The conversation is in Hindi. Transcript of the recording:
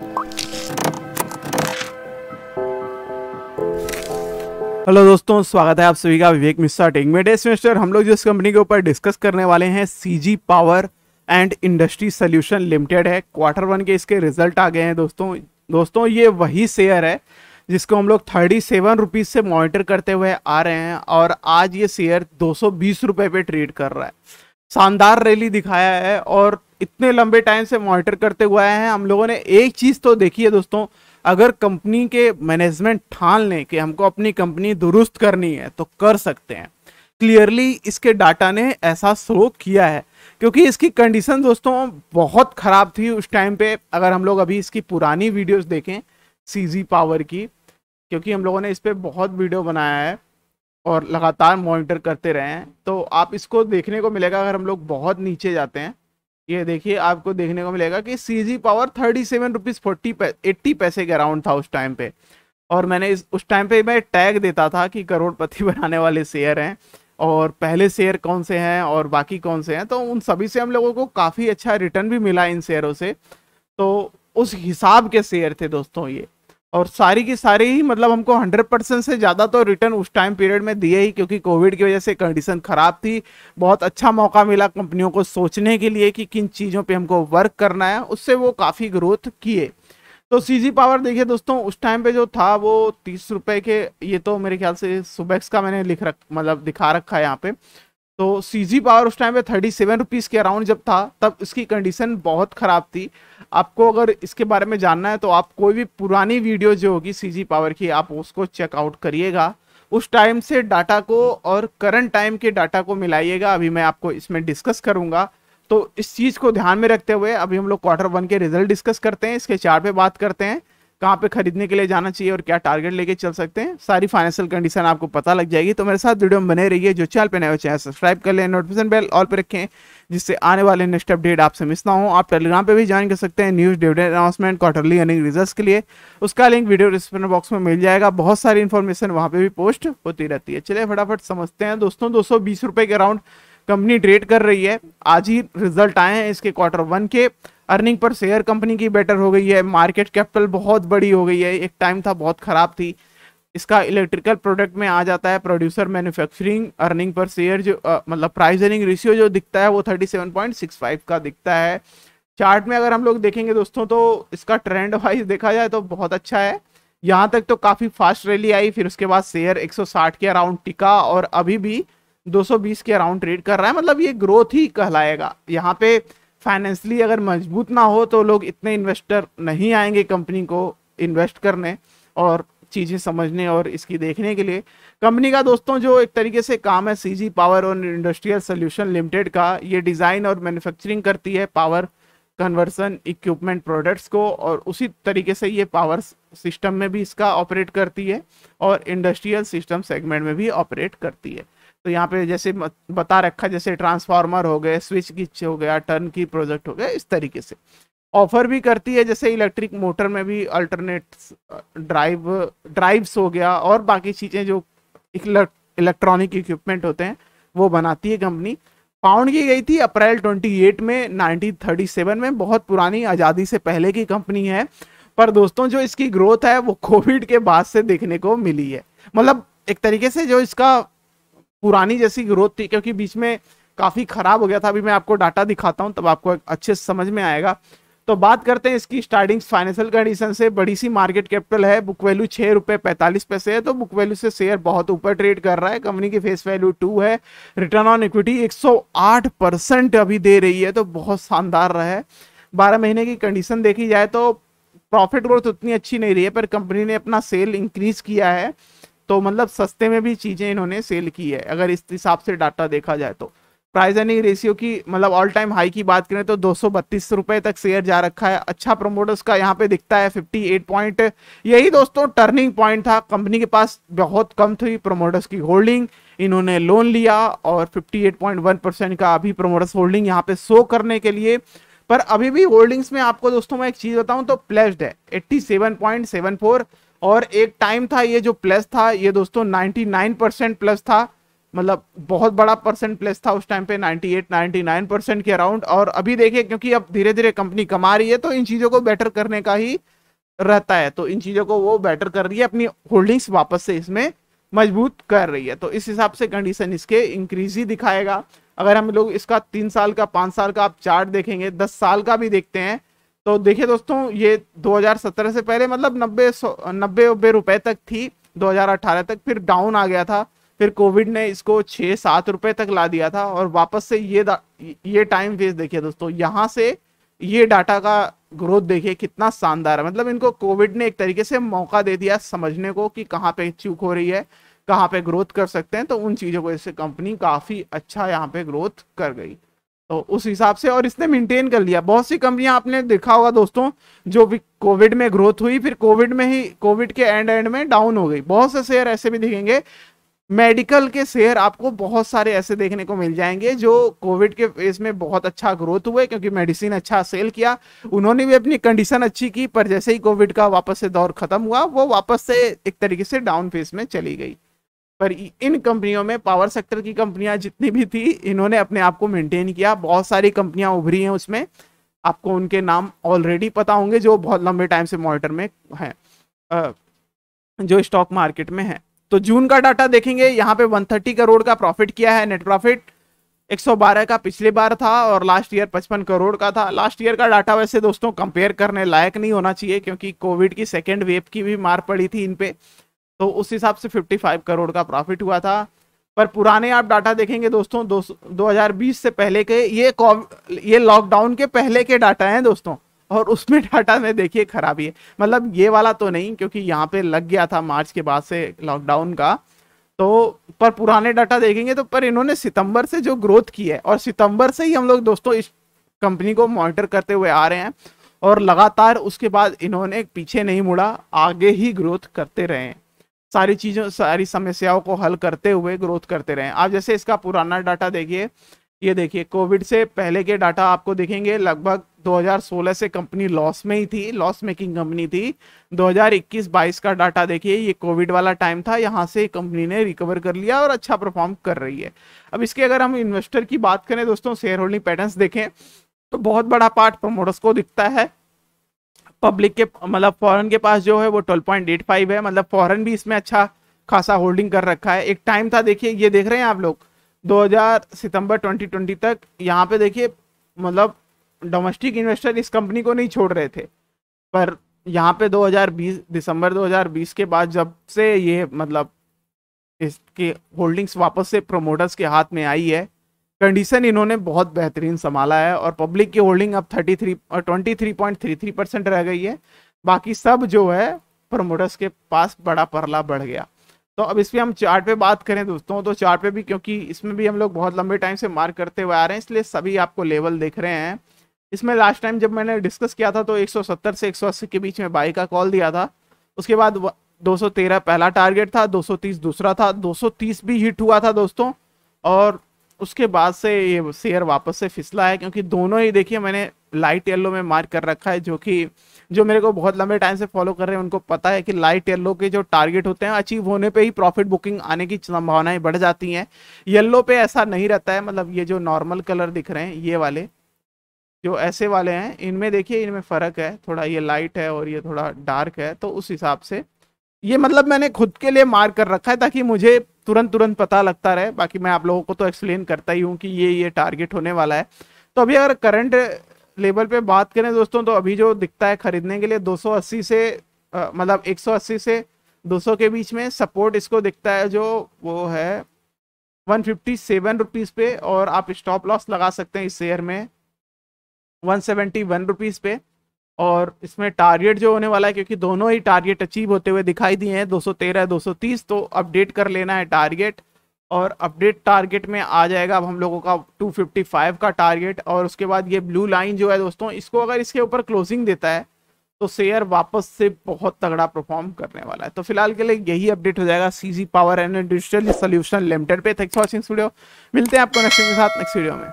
हेलो दोस्तों, स्वागत है आप सभी का विवेक मिश्रा टेक में। सेमेस्टर हम लोग जिस कंपनी के ऊपर डिस्कस करने वाले हैं CG power and industry solution limited है। क्वार्टर वन के इसके रिज़ल्ट आ गए हैं दोस्तों। दोस्तों, ये वही शेयर है, जिसको हम लोग थर्टी सेवन रुपीज़ से मॉनिटर करते हुए आ रहे हैं और आज ये शेयर दो सौ पे ट्रेड कर रहा है। शानदार रैली दिखाया है और इतने लंबे टाइम से मॉनिटर करते हुए आए हैं। हम लोगों ने एक चीज़ तो देखी है दोस्तों, अगर कंपनी के मैनेजमेंट ठान लें कि हमको अपनी कंपनी दुरुस्त करनी है तो कर सकते हैं। क्लियरली इसके डाटा ने ऐसा शो किया है, क्योंकि इसकी कंडीशन दोस्तों बहुत ख़राब थी उस टाइम पे। अगर हम लोग अभी इसकी पुरानी वीडियोस देखें सीजी पावर की, क्योंकि हम लोगों ने इस पर बहुत वीडियो बनाया है और लगातार मॉनिटर करते रहे हैं तो आप इसको देखने को मिलेगा अगर हम लोग बहुत नीचे जाते हैं। ये देखिए, आपको देखने को मिलेगा कि C G power thirty seven rupees forty eighty पैसे के अराउंड था उस टाइम पे। और मैंने इस, उस टाइम पे मैं टैग देता था कि करोड़पति बनाने वाले शेयर हैं। और पहले शेयर कौन से हैं और बाकी कौन से हैं? तो उन सभी से हम लोगों को काफ़ी अच्छा रिटर्न भी मिला इन शेयरों से। तो उस हिसाब के शेयर थे दोस्तों ये। और सारी की सारी ही मतलब हमको 100 परसेंट से ज़्यादा तो रिटर्न उस टाइम पीरियड में दिए ही, क्योंकि कोविड की वजह से कंडीशन ख़राब थी। बहुत अच्छा मौका मिला कंपनियों को सोचने के लिए कि किन चीज़ों पे हमको वर्क करना है, उससे वो काफ़ी ग्रोथ किए। तो सीजी पावर देखिए दोस्तों, उस टाइम पे जो था वो तीस रुपए के, ये तो मेरे ख्याल से सुबैक्स का मैंने लिख रख मतलब दिखा रखा है यहाँ पे। तो सीजी पावर उस टाइम पे थर्टी सेवन रुपीज़ के अराउंड जब था, तब इसकी कंडीशन बहुत ख़राब थी। आपको अगर इसके बारे में जानना है तो आप कोई भी पुरानी वीडियो जो होगी सीजी पावर की, आप उसको चेकआउट करिएगा। उस टाइम से डाटा को और करंट टाइम के डाटा को मिलाइएगा। अभी मैं आपको इसमें डिस्कस करूँगा। तो इस चीज़ को ध्यान में रखते हुए अभी हम लोग क्वार्टर वन के रिज़ल्ट डिस्कस करते हैं, इसके चार पे बात करते हैं। कहाँ पे खरीदने के लिए जाना चाहिए और क्या टारगेट लेके चल सकते हैं, सारी फाइनेंशियल कंडीशन आपको पता लग जाएगी। तो मेरे साथ वीडियो में बने रहिए, जो चैनल पे नए चैनल सब्सक्राइब कर लें नोटिफिकेशन बेल ऑल पे रखें, जिससे आने वाले नेक्स्ट अपडेट आपसे मिस ना हो। आप टेलीग्राम पे भी ज्वाइन कर सकते हैं news dividend announcement quarterly earning result के लिए। उसका लिंक वीडियो डिस्क्रिप्शन बॉक्स में मिल जाएगा। बहुत सारी इन्फॉर्मेशन वहाँ पे भी पोस्ट होती रहती है। चलिए फटाफट समझते हैं। दोस्तों, दो सौ के अराउंड कंपनी ट्रेड कर रही है। आज ही रिज़ल्ट आए हैं इसके क्वार्टर वन के। अर्निंग पर शेयर कंपनी की बेटर हो गई है, मार्केट कैपिटल बहुत बड़ी हो गई है, एक टाइम था बहुत ख़राब थी। इसका इलेक्ट्रिकल प्रोडक्ट में आ जाता है producer manufacturing earning per share जो मतलब प्राइस अर्निंग रेशियो जो दिखता है वो 37.65 का दिखता है। चार्ट में अगर हम लोग देखेंगे दोस्तों तो इसका ट्रेंड वाइज देखा जाए तो बहुत अच्छा है। यहाँ तक तो काफ़ी फास्ट रैली आई, फिर उसके बाद शेयर 160 के अराउंड टिका और अभी भी 220 के अराउंड ट्रेड कर रहा है। मतलब ये ग्रोथ ही कहलाएगा। यहाँ पे फाइनेंशली अगर मज़बूत ना हो तो लोग इतने इन्वेस्टर नहीं आएँगे कंपनी को इन्वेस्ट करने और चीज़ें समझने और इसकी देखने के लिए। कंपनी का दोस्तों जो एक तरीके से काम है सीजी पावर और इंडस्ट्रियल सोल्यूशन लिमिटेड का, ये डिज़ाइन और मैन्युफैक्चरिंग करती है पावर कन्वर्सन इक्विपमेंट प्रोडक्ट्स को और उसी तरीके से ये पावर सिस्टम में भी इसका ऑपरेट करती है और इंडस्ट्रियल सिस्टम सेगमेंट में भी ऑपरेट करती है। तो यहाँ पे जैसे बता रखा जैसे ट्रांसफार्मर हो गए स्विच गिच हो गया टर्न की प्रोजेक्ट हो गया, इस तरीके से। ऑफ़र भी करती है, जैसे इलेक्ट्रिक मोटर में भी अल्टरनेट ड्राइव ड्राइव्स हो गया और बाकी चीज़ें जो इलेक्ट्रॉनिक इक्विपमेंट होते हैं, वो बनाती है कंपनी फाउंड की गई थी अप्रैल 28 में 1937 में, बहुत पुरानी आज़ादी से पहले की कंपनी है। पर दोस्तों, जो इसकी ग्रोथ है, वो कोविड के बाद से देखने को मिली है। मतलब एक तरीके से जो इसका पुरानी जैसी ग्रोथ थी, क्योंकि बीच में काफ़ी ख़राब हो गया था। अभी मैं आपको डाटा दिखाता हूँ, तब आपको अच्छे से समझ में आएगा। तो बात करते हैं इसकी स्टार्टिंग फाइनेंशियल कंडीशन से। बड़ी सी मार्केट कैपिटल है बुक वैल्यू छह रुपए पैंतालीस पैसे है तो बुक वैल्यू से शेयर बहुत ऊपर ट्रेड कर रहा है। कंपनी की फेस वैल्यू टू है रिटर्न ऑन इक्विटी 108 परसेंट अभी दे रही है तो बहुत शानदार रहा है। बारह महीने की कंडीशन देखी जाए तो प्रॉफिट ग्रोथ उतनी अच्छी नहीं रही है, पर कंपनी ने अपना सेल इंक्रीज किया है। तो मतलब सस्ते में भी चीज़ें इन्होंने सेल की है, अगर इस हिसाब से डाटा देखा जाए तो। प्राइस अर्निंग रेशियो की मतलब ऑल टाइम हाई की बात करें तो दो सौ बत्तीस रुपए तक शेयर जा रखा है। अच्छा प्रमोटर्स का यहाँ पे दिखता है 58 पॉइंट यही दोस्तों टर्निंग पॉइंट था। कंपनी के पास बहुत कम थी प्रमोटर्स की होल्डिंग इन्होंने लोन लिया और 58.1 परसेंट का अभी प्रमोटर्स होल्डिंग यहाँ पे शो करने के लिए। पर अभी भी होल्डिंग्स में आपको दोस्तों मैं एक चीज़ बताऊँ तो प्लेस्ड है। 87.74 और एक टाइम था ये जो प्लस था, ये दोस्तों 99 परसेंट प्लस था। मतलब बहुत बड़ा परसेंट प्लस था उस टाइम पे 98 99 परसेंट के अराउंड और अभी देखिए, क्योंकि अब धीरे धीरे कंपनी कमा रही है तो इन चीज़ों को बेटर करने का ही रहता है। तो इन चीज़ों को वो बेटर कर रही है, अपनी होल्डिंग्स वापस से इसमें मज़बूत कर रही है। तो इस हिसाब से कंडीशन इसके इंक्रीज ही दिखाएगा। अगर हम लोग इसका तीन साल का, पाँच साल का आप चार्ट देखेंगे, दस साल का भी देखते हैं तो देखिए दोस्तों, ये 2017 से पहले मतलब नब्बे सौ, नब्बे नब्बे रुपए तक थी 2018 तक। फिर डाउन आ गया था। फिर कोविड ने इसको छः सात रुपये तक ला दिया था और वापस से ये ये टाइम फ़ेज़ देखिए दोस्तों, यहाँ से ये डाटा का ग्रोथ देखिए कितना शानदार है। मतलब इनको कोविड ने एक तरीके से मौका दे दिया समझने को कि कहाँ पे चूक हो रही है, कहाँ पे ग्रोथ कर सकते हैं। तो उन चीज़ों को इससे कंपनी काफ़ी अच्छा यहाँ पे ग्रोथ कर गई। तो उस हिसाब से और इसने मेंटेन कर लिया। बहुत सी कंपनियाँ आपने देखा होगा दोस्तों, जो भी कोविड में ग्रोथ हुई, फिर कोविड में ही कोविड के एंड एंड में डाउन हो गई। बहुत से शेयर ऐसे भी दिखेंगे। मेडिकल के शेयर आपको बहुत सारे ऐसे देखने को मिल जाएँगे, जो कोविड के फ़ेज़ में बहुत अच्छा ग्रोथ हुए, क्योंकि मेडिसिन अच्छा सेल किया। उन्होंने भी अपनी कंडीशन अच्छी की, पर जैसे ही कोविड का वापस से दौर खत्म हुआ, वो वापस से एक तरीके से डाउन फ़ेज़ में चली गई। पर इन कंपनियों में पावर सेक्टर की कंपनियाँ जितनी भी थी, इन्होंने अपने आप को मेंटेन किया। बहुत सारी कंपनियाँ उभरी हैं उसमें। आपको उनके नाम ऑलरेडी पता होंगे जो बहुत लंबे टाइम से मॉनिटर में हैं। जो स्टॉक मार्केट में है। तो जून का डाटा देखेंगे, यहाँ पे 130 करोड़ का प्रॉफिट किया है नेट प्रॉफिट 112 का पिछले बार था और लास्ट ईयर 55 करोड़ का था। लास्ट ईयर का डाटा वैसे दोस्तों कंपेयर करने लायक नहीं होना चाहिए, क्योंकि कोविड की सेकेंड वेव की भी मार पड़ी थी इन पे। तो उस हिसाब से 55 करोड़ का प्रॉफिट हुआ था। पर पुराने आप डाटा देखेंगे दोस्तों दो, 2020 से पहले के ये ये लॉकडाउन के पहले के डाटा हैं दोस्तों। और उसमें डाटा में देखिए खराबी है। मतलब ये वाला तो नहीं क्योंकि यहाँ पे लग गया था मार्च के बाद से लॉकडाउन का। तो पर पुराने डाटा देखेंगे तो पर इन्होंने सितंबर से जो ग्रोथ की है और सितंबर से ही हम लोग दोस्तों इस कंपनी को मॉनिटर करते हुए आ रहे हैं। और लगातार उसके बाद इन्होंने पीछे नहीं मुड़ा आगे ही ग्रोथ करते रहे हैं। सारी चीज़ों, सारी समस्याओं को हल करते हुए ग्रोथ करते रहे। आप जैसे इसका पुराना डाटा देखिए, ये देखिए कोविड से पहले के डाटा आपको देखेंगे लगभग 2016 से कंपनी लॉस में ही थी लॉस मेकिंग कंपनी थी। 2021-22 का डाटा देखिए, ये कोविड वाला टाइम था, यहाँ से कंपनी ने रिकवर कर लिया और अच्छा परफॉर्म कर रही है। अब इसके अगर हम इन्वेस्टर की बात करें, दोस्तों शेयर होल्डिंग पैटर्न देखें तो बहुत बड़ा पार्ट प्रमोटर्स को दिखता है। पब्लिक के मतलब फॉरन के पास जो है वो ट्वेल्व पॉइंट एट फाइव है। मतलब फॉरन भी इसमें अच्छा खासा होल्डिंग कर रखा है। एक टाइम था, देखिए, ये देख रहे हैं आप लोग? 2000 सितंबर 2020 तक यहाँ पे देखिए मतलब डोमेस्टिक इन्वेस्टर इस कंपनी को नहीं छोड़ रहे थे। पर यहाँ पे 2020 दिसंबर 2020 के बाद जब से ये मतलब इसके होल्डिंग्स वापस से प्रोमोटर्स के हाथ में आई है कंडीशन इन्होंने बहुत बेहतरीन संभाला है और पब्लिक की होल्डिंग अब 33 और 23.33 परसेंट रह गई है। बाकी सब जो है प्रमोटर्स के पास बड़ा परला बढ़ गया। तो अब इस पर हम चार्ट पे बात करें दोस्तों तो चार्ट पे भी क्योंकि इसमें भी हम लोग बहुत लंबे टाइम से मार्क करते हुए आ रहे हैं, इसलिए सभी आपको लेवल देख रहे हैं। इसमें लास्ट टाइम जब मैंने डिस्कस किया था तो 170 से 180 के बीच में बाई का कॉल दिया था। उसके बाद 213 पहला टारगेट था 230 दूसरा था 230 भी हिट हुआ था दोस्तों। और उसके बाद से ये शेयर वापस से फिसला है, क्योंकि दोनों ही देखिए मैंने लाइट येलो में मार्क कर रखा है, जो कि, जो मेरे को बहुत लंबे टाइम से फॉलो कर रहे हैं, उनको पता है कि लाइट येलो के जो टारगेट होते हैं अचीव होने पे ही प्रॉफिट बुकिंग आने की संभावनाएँ बढ़ जाती हैं। येलो पे ऐसा नहीं रहता है मतलब ये जो नॉर्मल कलर दिख रहे हैं, ये वाले, जो ऐसे वाले हैं, इनमें देखिए, इनमें फ़र्क है, थोड़ा ये लाइट है और ये थोड़ा डार्क है तो उस हिसाब से, ये मतलब मैंने खुद के लिए मार्क कर रखा है, ताकि मुझे तुरंत तुरंत पता लगता रहे। बाकी मैं आप लोगों को तो एक्सप्लेन करता ही हूँ कि ये ये टारगेट होने वाला है। तो अभी अगर करंट लेवल पे बात करें दोस्तों तो अभी जो दिखता है खरीदने के लिए 280 से मतलब 180 से 200 के बीच में सपोर्ट इसको दिखता है जो वो है वन फिफ्टी सेवन रुपीज़ पे और आप स्टॉप लॉस लगा सकते हैं इस शेयर में। वन सेवेंटी वन रुपीज़ पे। और इसमें टारगेट जो होने वाला है, क्योंकि दोनों ही टारगेट अचीव होते हुए दिखाई दिए हैं 213 230 तो अपडेट कर लेना है टारगेट और अपडेट टारगेट में आ जाएगा अब हम लोगों का 255 का टारगेट और उसके बाद ये ब्लू लाइन जो है दोस्तों, इसको अगर इसके ऊपर क्लोजिंग देता है तो शेयर वापस से बहुत तगड़ा परफॉर्म करने वाला है। तो फ़िलहाल के लिए यही अपडेट हो जाएगा। CG power and digital solution limited पे। थैंक्स वॉचिंग वीडियो मिलते हैं आपको नेक्स्ट के साथ नेक्स्ट वीडियो में।